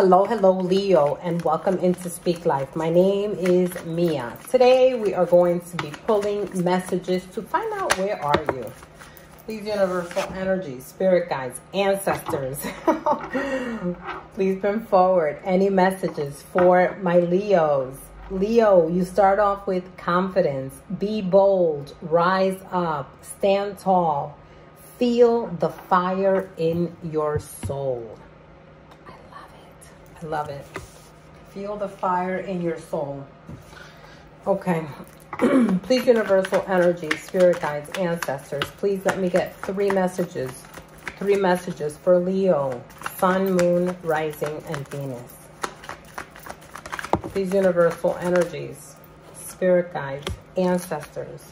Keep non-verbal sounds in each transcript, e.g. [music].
Hello, hello, Leo, and welcome into Speak Life. My name is Mia. Today, we are going to be pulling messages to find out where are you. These universal energies, spirit guides, ancestors. [laughs] Please bring forward any messages for my Leos. Leo, you start off with confidence. Be bold. Rise up. Stand tall. Feel the fire in your soul. I love it. Feel the fire in your soul. Okay. [clears throat] please, universal energy, spirit guides, ancestors, please let me get three messages. Three messages for Leo, Sun, Moon, Rising, and Venus. These universal energies, spirit guides, ancestors,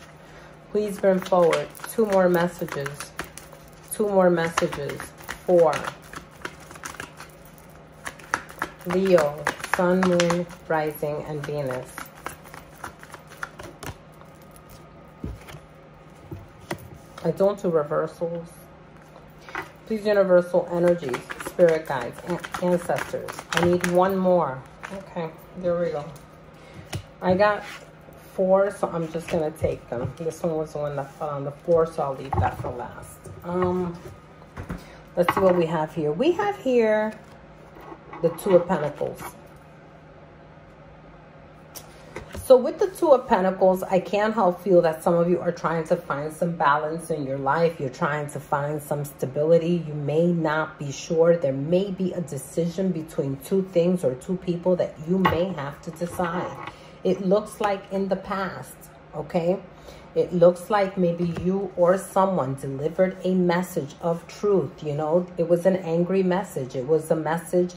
please bring forward two more messages. Two more messages for Leo, Sun, Moon, Rising, and Venus. I don't do reversals. Please, universal energies, spirit guides, ancestors. I need one more. Okay, there we go. I got four, so I'm just going to take them. This one was the one that fell on the floor, so I'll leave that for last. Um, let's see what we have here. We have here the Two of Pentacles. So with the Two of Pentacles, I can't help feel that some of you are trying to find some balance in your life. You're trying to find some stability. You may not be sure. There may be a decision between two things or two people that you may have to decide. It looks like in the past, okay? It looks like maybe you or someone delivered a message of truth, you know? It was an angry message. It was a message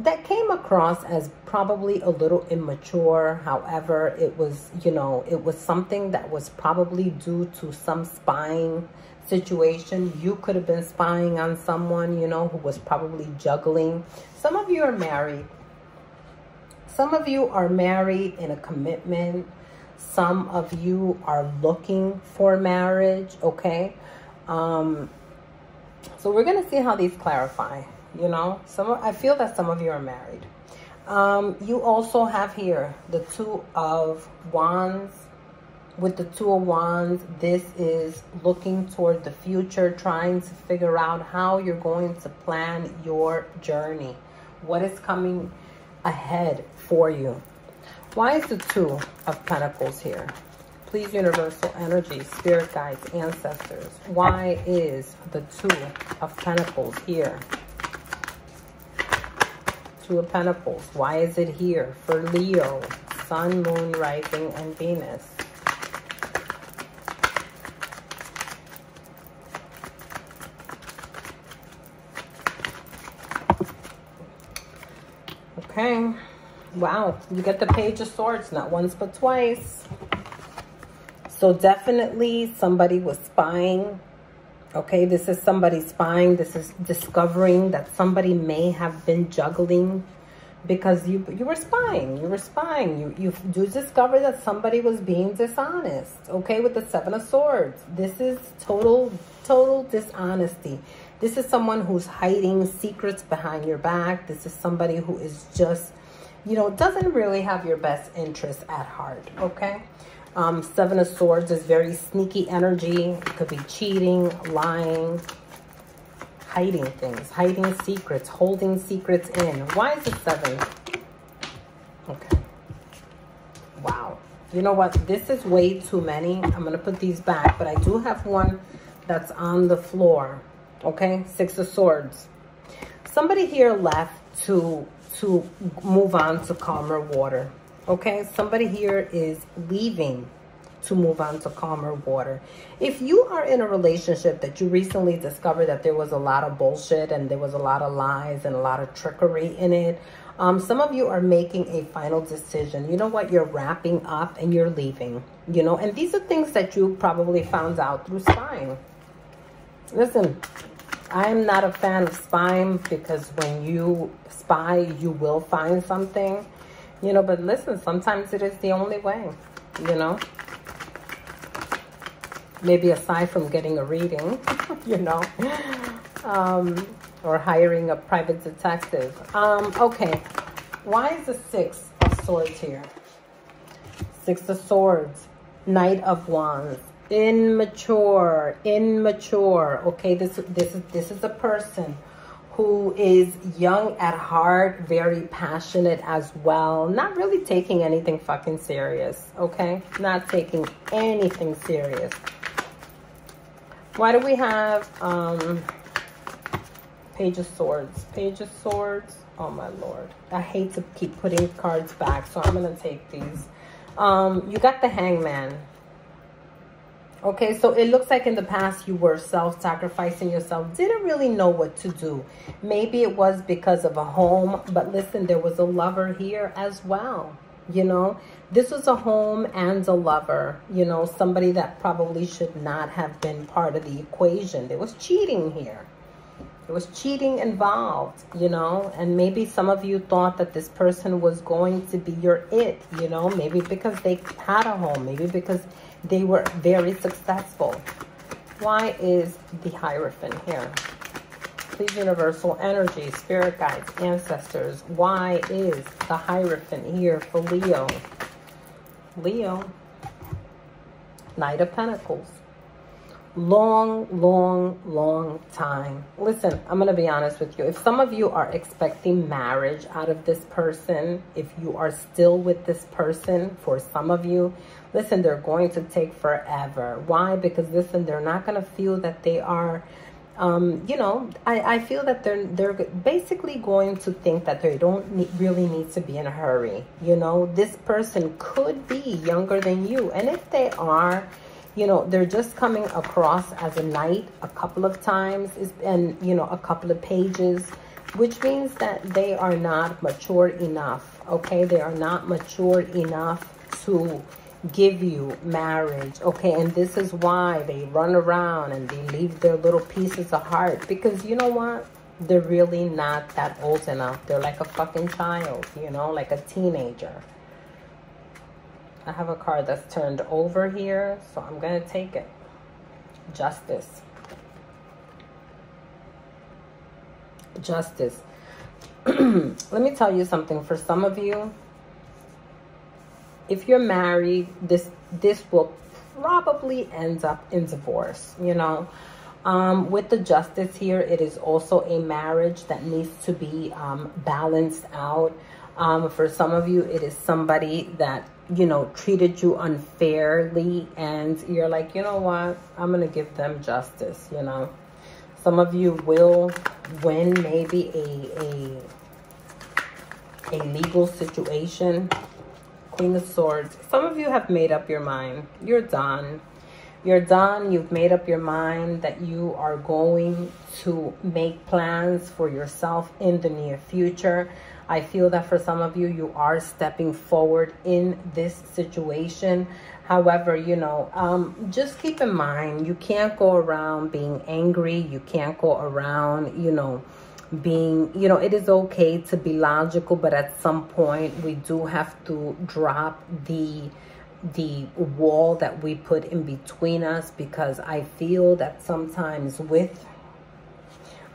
that came across as probably a little immature. However, it was, you know, it was something that was probably due to some spying situation. You could have been spying on someone, you know, who was probably juggling. Some of you are married. Some of you are married in a commitment. Some of you are looking for marriage, okay? Um, so we're going to see how these clarify you know? Some i feel that some of you are married. Um, you also have here the two of wands. With the two of wands this is looking toward the future trying to figure out how you're going to plan your journey. What is coming ahead for you? Why is the two of pentacles here? Please universal energy spirit guides ancestors. Why is the two of pentacles here Two of Pentacles. Why is it here? For Leo, Sun, Moon, Rising, and Venus. Okay. Wow. You get the Page of Swords, not once but twice. So definitely somebody was spying Okay, this is somebody spying. This is discovering that somebody may have been juggling because you you were spying. You were spying. You, you do discover that somebody was being dishonest. Okay, with the Seven of Swords. This is total, total dishonesty. This is someone who's hiding secrets behind your back. This is somebody who is just, you know, doesn't really have your best interest at heart. Okay. Um, Seven of Swords is very sneaky energy. It could be cheating, lying, hiding things, hiding secrets, holding secrets in. Why is it seven? Okay. Wow. You know what? This is way too many. I'm going to put these back, but I do have one that's on the floor. Okay. Six of Swords. Somebody here left to, to move on to calmer water. Okay, somebody here is leaving to move on to calmer water. If you are in a relationship that you recently discovered that there was a lot of bullshit and there was a lot of lies and a lot of trickery in it, um, some of you are making a final decision. You know what? You're wrapping up and you're leaving, you know, and these are things that you probably found out through spying. Listen, I'm not a fan of spying because when you spy, you will find something. You know, but listen, sometimes it is the only way, you know. Maybe aside from getting a reading, [laughs] you know. Um, or hiring a private detective. Um, okay, why is the Six of Swords here? Six of Swords, Knight of Wands, immature, immature. Okay, this this is this is a person who is young at heart, very passionate as well, not really taking anything fucking serious, okay? Not taking anything serious. Why do we have um, Page of Swords? Page of Swords. Oh, my Lord. I hate to keep putting cards back, so I'm going to take these. Um, you got the Hangman. Okay, so it looks like in the past you were self-sacrificing yourself. Didn't really know what to do. Maybe it was because of a home. But listen, there was a lover here as well. You know, this was a home and a lover. You know, somebody that probably should not have been part of the equation. There was cheating here. There was cheating involved, you know, and maybe some of you thought that this person was going to be your it, you know, maybe because they had a home, maybe because they were very successful. Why is the Hierophant here? Please, universal energy, spirit guides, ancestors. Why is the Hierophant here for Leo? Leo, Knight of Pentacles long, long, long time. Listen, I'm going to be honest with you. If some of you are expecting marriage out of this person, if you are still with this person, for some of you, listen, they're going to take forever. Why? Because listen, they're not going to feel that they are um, you know, I, I feel that they're they're basically going to think that they don't need, really need to be in a hurry. You know, this person could be younger than you, and if they are, you know, they're just coming across as a knight a couple of times and, you know, a couple of pages, which means that they are not mature enough, okay? They are not mature enough to give you marriage, okay? And this is why they run around and they leave their little pieces of heart because you know what? They're really not that old enough. They're like a fucking child, you know, like a teenager. I have a card that's turned over here, so I'm going to take it. Justice. Justice. [clears throat] Let me tell you something. For some of you, if you're married, this this will probably end up in divorce, you know. Um, with the justice here, it is also a marriage that needs to be um, balanced out. Um, for some of you, it is somebody that you know, treated you unfairly and you're like, you know what, I'm going to give them justice, you know. Some of you will win maybe a, a, a legal situation. Queen of Swords. Some of you have made up your mind. You're done. You're done. You've made up your mind that you are going to make plans for yourself in the near future. I feel that for some of you, you are stepping forward in this situation. However, you know, um, just keep in mind, you can't go around being angry. You can't go around, you know, being, you know, it is okay to be logical, but at some point we do have to drop the the wall that we put in between us because I feel that sometimes with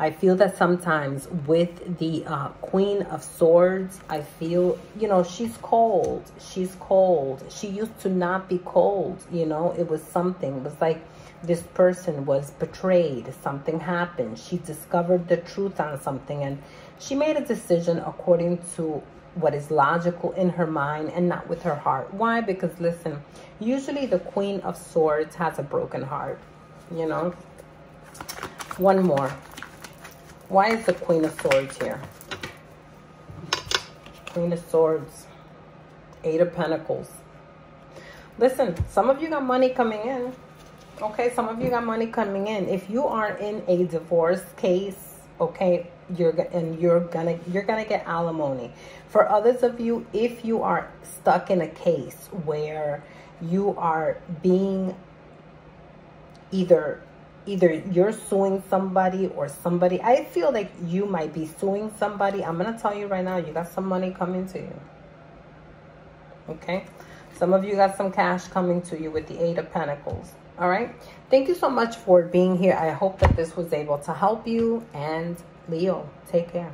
I feel that sometimes with the uh, Queen of Swords, I feel, you know, she's cold. She's cold. She used to not be cold, you know. It was something. It was like this person was betrayed. Something happened. She discovered the truth on something and she made a decision according to what is logical in her mind and not with her heart. Why? Because listen, usually the Queen of Swords has a broken heart, you know. One more. Why is the Queen of Swords here? Queen of Swords. Eight of Pentacles. Listen, some of you got money coming in. Okay, some of you got money coming in. If you are in a divorce case, okay, you're and you're gonna you're gonna get alimony. For others of you, if you are stuck in a case where you are being either either you're suing somebody or somebody. I feel like you might be suing somebody. I'm to tell you right now, you got some money coming to you. Okay? Some of you got some cash coming to you with the Eight of Pentacles. All right? Thank you so much for being here. I hope that this was able to help you and Leo, take care.